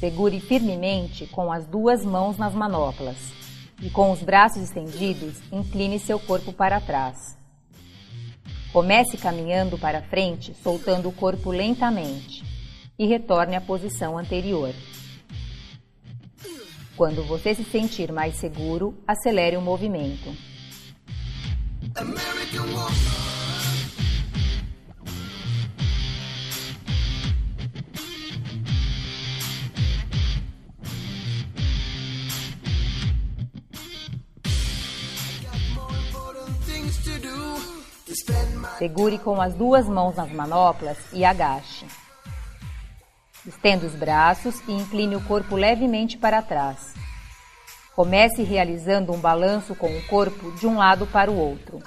Segure firmemente com as duas mãos nas manoplas e com os braços estendidos, incline seu corpo para trás. Comece caminhando para frente, soltando o corpo lentamente e retorne à posição anterior. Quando você se sentir mais seguro, acelere o movimento. Segure com as duas mãos nas manoplas e agache. Estenda os braços e incline o corpo levemente para trás. Comece realizando um balanço com o corpo de um lado para o outro.